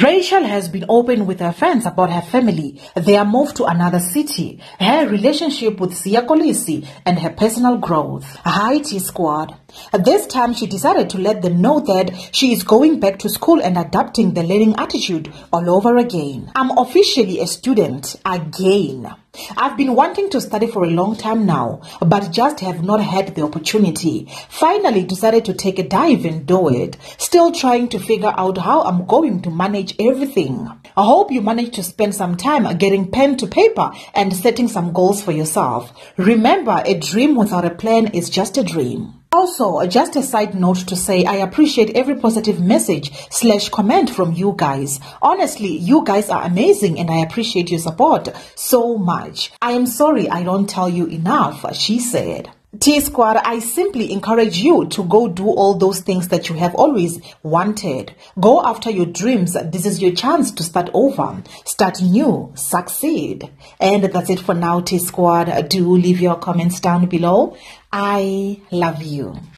Rachel has been open with her friends about her family, their move to another city, her relationship with Siya Kolisi, and her personal growth. Hi T Squad. This time she decided to let them know that she is going back to school and adapting the learning attitude all over again. I'm officially a student again. I've been wanting to study for a long time now, but just have not had the opportunity. Finally decided to take a dive and do it. Still trying to figure out how I'm going to manage everything. I hope you manage to spend some time getting pen to paper and setting some goals for yourself. Remember, a dream without a plan is just a dream. Also, uh, just a side note to say I appreciate every positive message slash comment from you guys. Honestly, you guys are amazing and I appreciate your support so much. I am sorry I don't tell you enough, she said. T Squad, I simply encourage you to go do all those things that you have always wanted. Go after your dreams. This is your chance to start over, start new, succeed. And that's it for now, T Squad. Do leave your comments down below. I love you.